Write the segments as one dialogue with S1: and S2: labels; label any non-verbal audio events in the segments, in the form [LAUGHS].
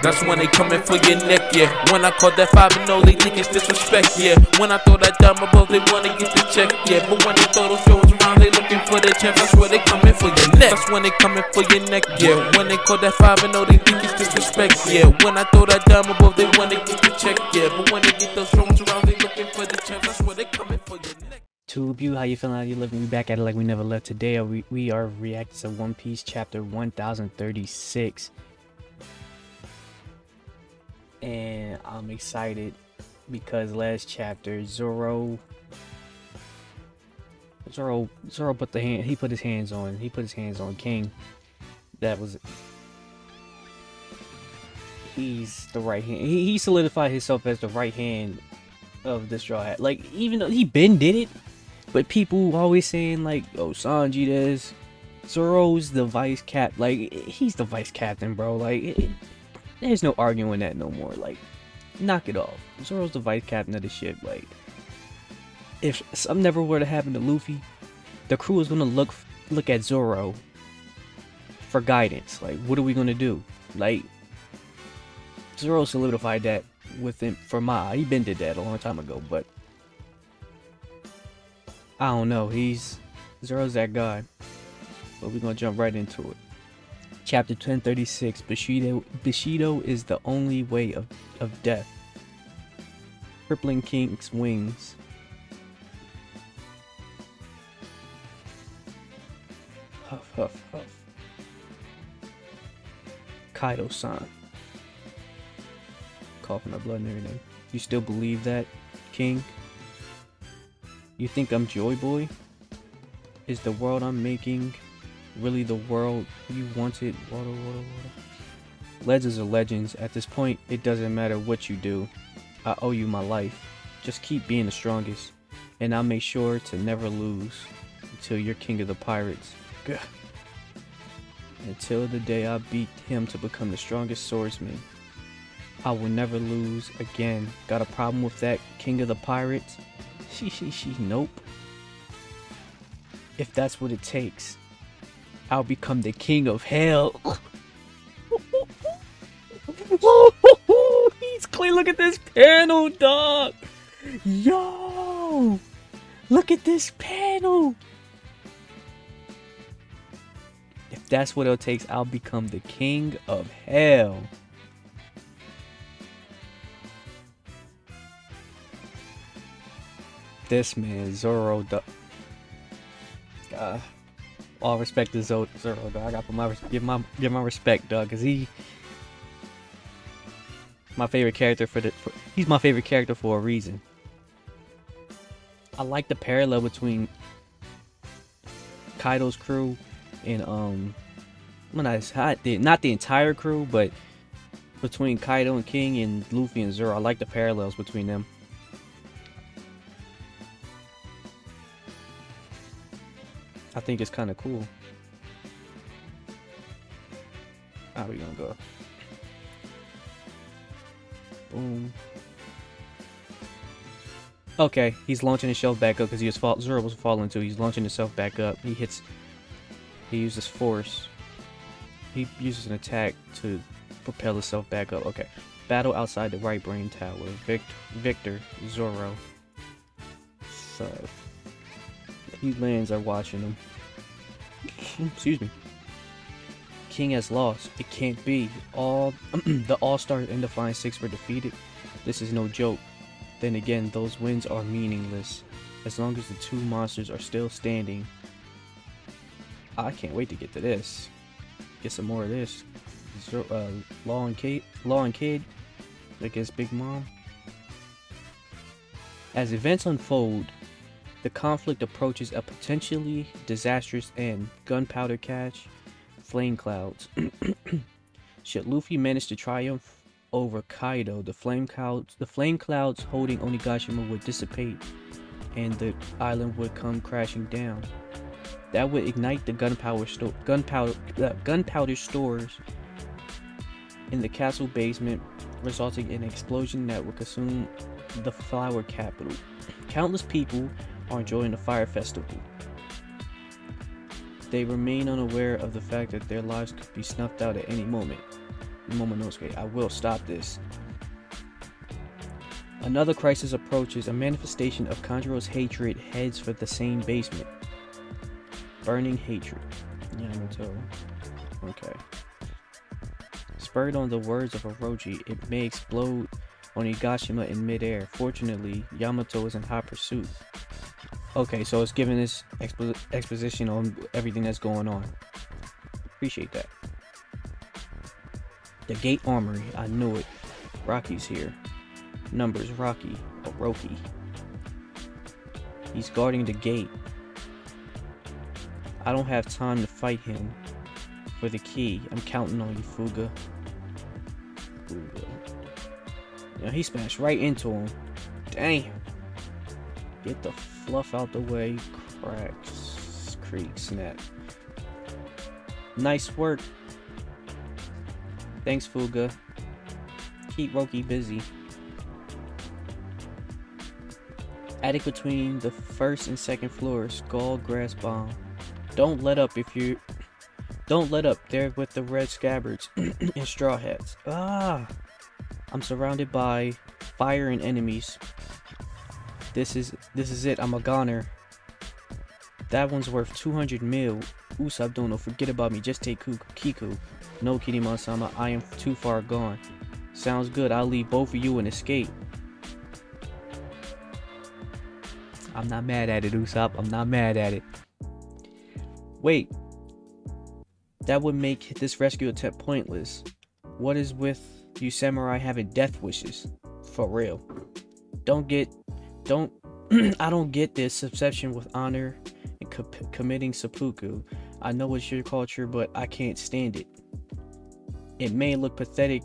S1: That's when they coming for your neck, yeah. When I call that five and no, they think it's disrespect, yeah. When I throw that dime above, they wanna get the check, yeah. But when they throw those shows around, they looking for the chance. That's where they coming for your neck. That's when they coming for your neck, yeah. When they call that five and no, they think it's disrespect, yeah. When I throw that dime above, they wanna get the check, yeah. But when they get those shows around, they looking for the chance. That's where they coming for your neck.
S2: Tube you, how you feeling? How you living? We back at it like we never left. Today we, we are reacting to One Piece chapter 1036. And I'm excited because last chapter Zoro Zoro Zoro put the hand he put his hands on he put his hands on King. That was he's the right hand. He, he solidified himself as the right hand of the straw hat. Like even though he been did it, but people always saying like, "Oh, Sanji this." Zoro's the vice cap. Like he's the vice captain, bro. Like it, there's no arguing that no more. Like knock it off. Zoro's the vice captain of the ship. Like if something never were to happen to Luffy, the crew is gonna look look at Zoro for guidance. Like what are we gonna do? Like Zoro solidified that with him for my he been did that a long time ago, but I don't know. He's Zoro's that guy. But we're gonna jump right into it. Chapter 1036 Bushido Bushido is the only way of, of death. Crippling King's wings. Huff huff huff. Kaido-san. Coughing up blood and everything. You still believe that, King? You think I'm Joy Boy? Is the world I'm making really the world you wanted? Water, water, water. Legends are legends. At this point, it doesn't matter what you do. I owe you my life. Just keep being the strongest. And I'll make sure to never lose until you're king of the pirates. Gah. Until the day I beat him to become the strongest swordsman. I will never lose again. Got a problem with that king of the pirates? [LAUGHS] She, she, she, nope. If that's what it takes, I'll become the king of hell. [LAUGHS] He's clean. Look at this panel, dog. Yo, look at this panel. If that's what it takes, I'll become the king of hell. this man Zoro. Uh, all respect to Zoro. Zoro I got to my give my give my respect, dog, cause he my favorite character for the. For, he's my favorite character for a reason. I like the parallel between Kaido's crew and um, when I not the entire crew, but between Kaido and King and Luffy and Zoro. I like the parallels between them. Think it's kind of cool. How are we gonna go? Boom. Okay, he's launching himself back up because he was fall Zoro was falling too. He's launching himself back up. He hits. He uses force. He uses an attack to propel himself back up. Okay. Battle outside the right brain tower. Victor, Victor Zoro. So these lands are watching him. [LAUGHS] Excuse me. King has lost. It can't be. All [CLEARS THROAT] the All-Stars and the Flying Six were defeated. This is no joke. Then again, those wins are meaningless. As long as the two monsters are still standing. I can't wait to get to this. Get some more of this. Uh, Law and Kid, Law and Kid against Big Mom. As events unfold, the conflict approaches a potentially disastrous end. Gunpowder catch, flame clouds. [CLEARS THROAT] Should Luffy manage to triumph over Kaido, the flame clouds, the flame clouds holding Onigashima would dissipate, and the island would come crashing down. That would ignite the gunpowder gunpowder uh, gunpowder stores in the castle basement, resulting in an explosion that would consume the flower capital. Countless people are enjoying the fire festival. They remain unaware of the fact that their lives could be snuffed out at any moment. Momonosuke. I will stop this. Another crisis approaches. A manifestation of Kanjuro's hatred heads for the same basement. Burning hatred. Yamato. Okay. Spurred on the words of Orochi, it may explode Onigashima in midair. Fortunately, Yamato is in hot pursuit. Okay, so it's giving this expo exposition on everything that's going on. Appreciate that. The Gate Armory, I knew it. Rocky's here. Numbers Rocky, or Roki. He's guarding the gate. I don't have time to fight him for the key. I'm counting on you, Fuga. Fuga. Yeah, he smashed right into him. Damn. Get the fluff out the way. Cracks. Creak. Snap. Nice work. Thanks, Fuga. Keep Roki busy. Attic between the first and second floors. Skull grass bomb. Don't let up if you don't let up there with the red scabbards [CLEARS THROAT] and straw hats. Ah I'm surrounded by fire and enemies. This is this is it. I'm a goner. That one's worth 200 mil. Usopp-dono. Forget about me. Just take Kiku. No, Kin'emon-sama. I am too far gone. Sounds good. I'll leave both of you and escape. I'm not mad at it, Usopp. I'm not mad at it. Wait. That would make this rescue attempt pointless. What is with you samurai having death wishes? For real. Don't get... Don't... [CLEARS THROAT] I don't get this obsession with honor and co committing seppuku. I know it's your culture, but I can't stand it. It may look pathetic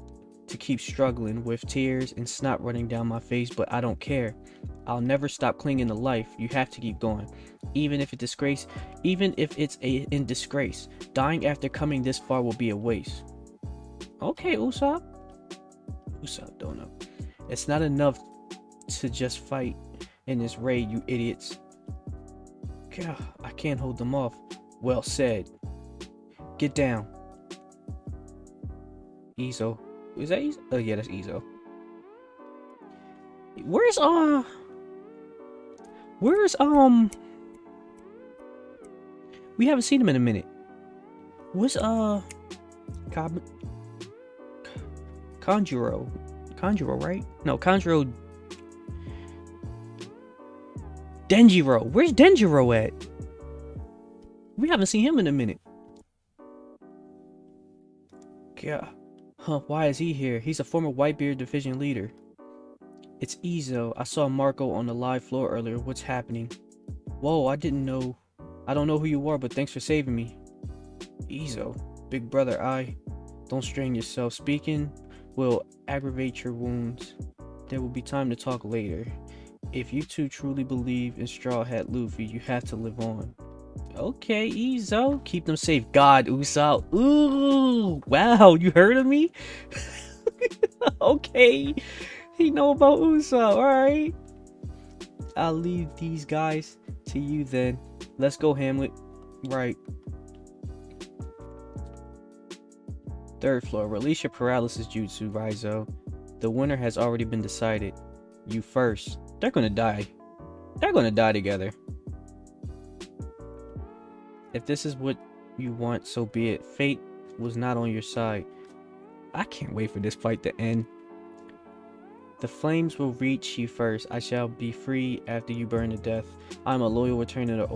S2: to keep struggling with tears and snot running down my face, but I don't care. I'll never stop clinging to life. You have to keep going. Even if it disgrace, even if it's a in disgrace. Dying after coming this far will be a waste. Okay, Usopp. Usopp, don't know. It's not enough to just fight in this raid, you idiots. God, I can't hold them off. Well said. Get down. Izo. Is that Izo? Oh yeah, that's Izo. Where's uh Where's um We haven't seen him in a minute. What's uh Kab Kanjuro? Kanjuro, right? No, Kanjuro Denjiro. Where's Denjiro at? We haven't seen him in a minute. Yeah. Huh, why is he here? He's a former Whitebeard division leader. It's Izo. I saw Marco on the live floor earlier. What's happening? Whoa, I didn't know. I don't know who you are, but thanks for saving me. Izo. Big brother, I... Don't strain yourself. Speaking will aggravate your wounds. There will be time to talk later. If you two truly believe in Straw Hat Luffy, you have to live on. Okay, Izo. Keep them safe. God, Usopp. Ooh, wow, you heard of me? [LAUGHS] okay. He know about Usopp, alright. I'll leave these guys to you then. Let's go, Hamlet. Right. Third floor. Release your paralysis jutsu, Raizo. The winner has already been decided. You first. They're gonna die. They're gonna die together. If this is what you want, so be it. Fate was not on your side. I can't wait for this fight to end. The flames will reach you first. I shall be free after you burn to death. I am a loyal returner to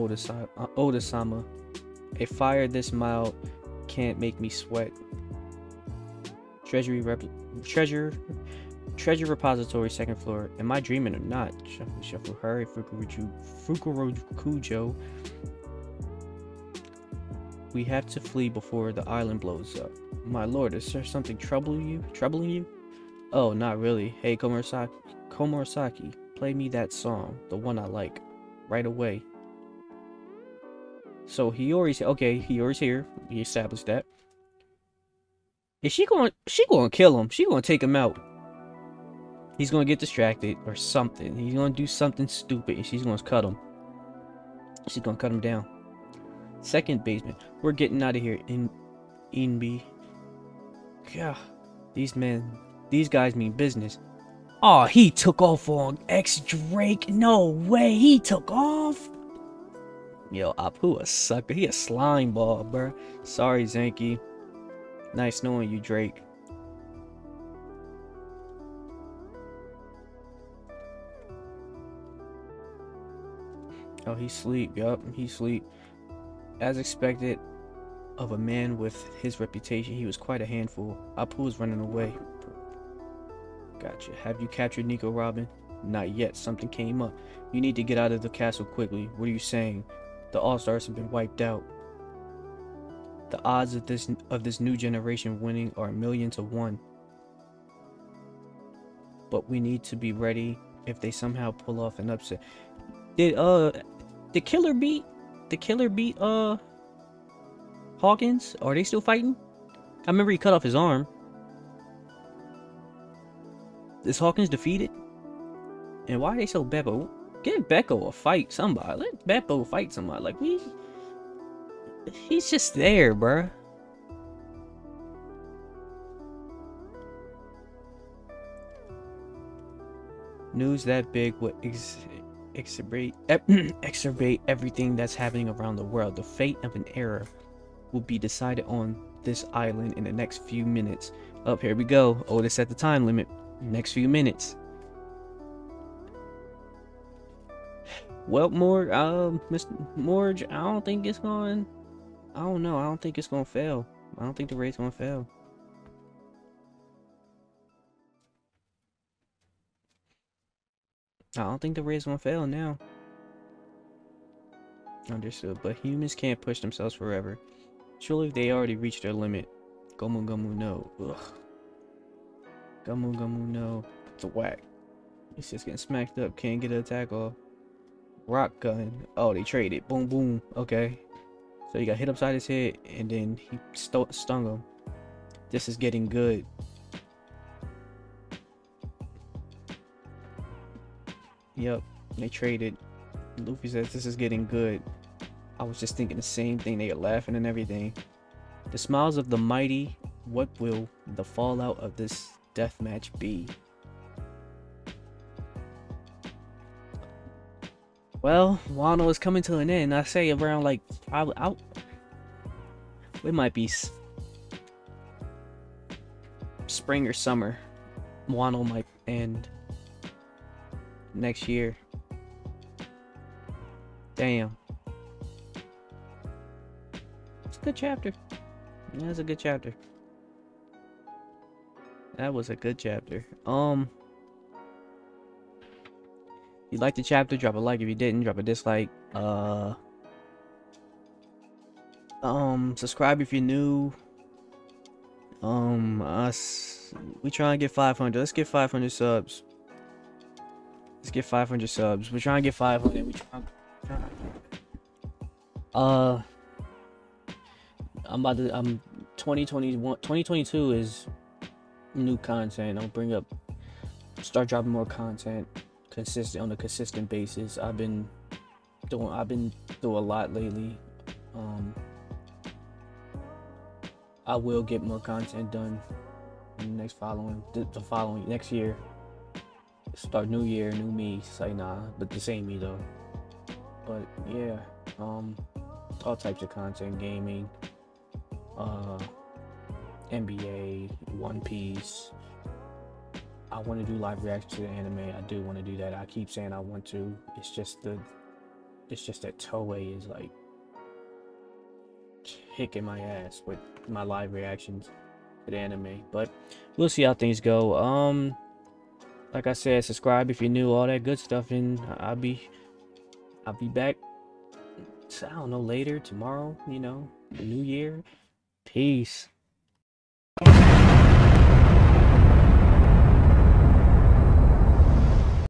S2: Oda-sama. Uh, a fire this mild can't make me sweat. Treasury rep treasure treasure repository second floor. Am I dreaming or not? Shuffle shuffle hurry Fukurokuju Fukurokuju we have to flee before the island blows up. My lord, is there something troubling you? Troubling you? Oh, not really. Hey, Komurasaki, Komurasaki, play me that song, the one I like, right away. So he Hiyori's okay. He Hiyori's here. He established that. Is she going? She going to kill him? She going to take him out? He's to get distracted or something. He's to do something stupid, and she's to cut him. She's to cut him down. Second basement. We're getting out of here in Inbi. Yeah. These men, these guys mean business. Oh, he took off on X Drake. No way, he took off. Yo, Apoo a sucker. He a slime ball, bruh. Sorry, Zanky. Nice knowing you, Drake. He sleep. Yup, he sleep. As expected of a man with his reputation, he was quite a handful. Apoo was running away. Gotcha. Have you captured Nico Robin? Not yet. Something came up. You need to get out of the castle quickly. What are you saying? The All-Stars have been wiped out. The odds of this of this new generation winning are a million to one. But we need to be ready if they somehow pull off an upset. Did uh the killer beat the killer beat uh Hawkins? Are they still fighting? I remember he cut off his arm. Is Hawkins defeated? And why are they so Bepo? Give Becco a fight, somebody. Let Bepo fight somebody. Like, we... He's just there, bruh. News that big would ex exacerbate, [CLEARS THROAT] everything that's happening around the world. The fate of an era will be decided on this island in the next few minutes. Up, here we go. Otis set the time limit. Next few minutes. Well, Morg, um, Mr. Morg, I don't think it's going. I don't know. I don't think it's gonna fail. I don't think the raid's gonna fail. I don't think the raid's gonna fail now. Understood, but humans can't push themselves forever. Surely they already reached their limit. Gomu Gomu no. Ugh. Gomu Gomu no. It's a whack. It's just getting smacked up. Can't get an attack off. Rock gun. Oh, they traded. Boom, boom. Okay. So he got hit upside his head and then he st stung him. This is getting good. Yep. They traded. Luffy says this is getting good. I was just thinking the same thing. They are laughing and everything. The smiles of the mighty. What will the fallout of this death match be? Well, Wano is coming to an end. I say around like probably out. It might be spring or summer. Wano might end next year. Damn. It's a good chapter. That was a good chapter. That was a good chapter. Um, you liked the chapter, drop a like. If you didn't, drop a dislike. Uh, um, subscribe if you're new. Um, us, we trying to get 500. Let's get 500 subs. Let's get 500 subs. We're trying to get 500. We trying, trying. Uh. I'm about to I'm 2021 2022 is new content. I'll bring up start dropping more content consistent on a consistent basis. I've been doing I've been through a lot lately. Um I will get more content done next following the following next year. Start new year, new me. Say nah, but the same me though. But yeah, um all types of content, gaming, uh, NBA, One Piece. I want to do live reaction to the anime. I do want to do that. I keep saying I want to. It's just the, it's just that Toei is like kicking my ass with my live reactions to the anime. But we'll see how things go. Um, like I said, subscribe if you're new, all that good stuff, and I'll be, I'll be back. I don't know later tomorrow. You know, new year. Peace.